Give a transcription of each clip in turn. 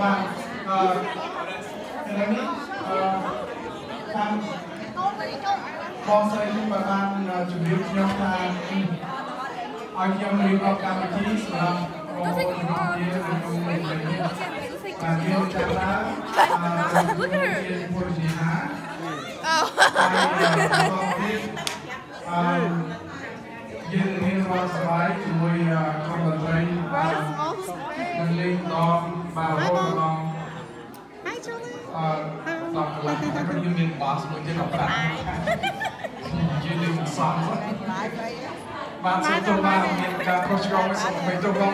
បាទអឺឥឡូវនេះអឺខាងបងស្រីនេះបានបានជម្រាបខ្ញុំថាឲ្យខ្ញុំរៀបរាប់កម្មវិធីសម្រាប់បងប្អូនទាំងអស់គ្នានៅក្នុងនេះបាទយើងចាប់ដើមអឺពីពុទ្ធិហា Oh. អឺយើងមានរដ្ឋសមាជជាមួយក្រុមតន្ត្រីបាទនឹងលេងដល់បាទរហូត ដល់កន្លះហើយយើងមានបាសមួយទៀតដល់ប្រាក់យើងលេងសងបាទសូមទោសបាទមានការខុសឆ្គងសូមអភ័យទោសផង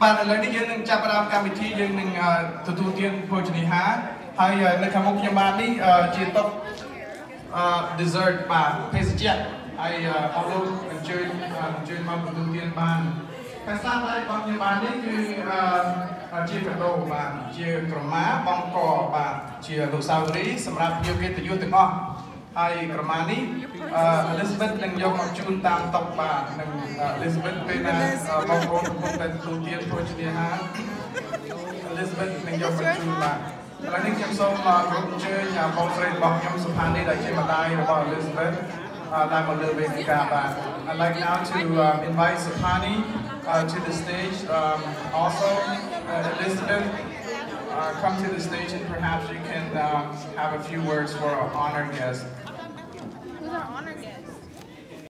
បាទឥឡូវនេះយើងនឹងចាប់ផ្ដើមកម្មវិធីយើងនឹងទទួលទានភោជនីយហាហើយនៅខាងមុខខ្ញុំបាទនេះជាតុ dessert បាទភេសជ្ជៈហើយអរលោកអញ្ជើញអញ្ជើញមកទទួលទានបានភាសាតែរបស់ខ្ញុំបាននេះគឺជាកាដូបាទជាក្រមាបងកបាទ ជាអនុស្សាវរីយ៍សម្រាប់ភ្ញៀវកិត្តិយសទាំងអស់ហើយក្រមានេះ Elizabeth នឹងយកមកជូនតាមតុបាទនឹង Elizabeth ពេលណាបងប្អូនកំពុងតែទទួលទានភោជនាហារ Elizabeth នឹងយកមកជូនបាទឥឡូវនេះខ្ញុំសូមរំអញ្ជើញបងស្រីរបស់ខ្ញុំសុផានីដែលជាម្ដាយរបស់ Elizabeth ដែលមកលើវេទិកាបាទ I'd like now to uh, invite Sapani uh, to the stage um, also uh, Elizabeth uh, come to the stage and perhaps you can um, have a few words for our honor guest. Who's our honor guest?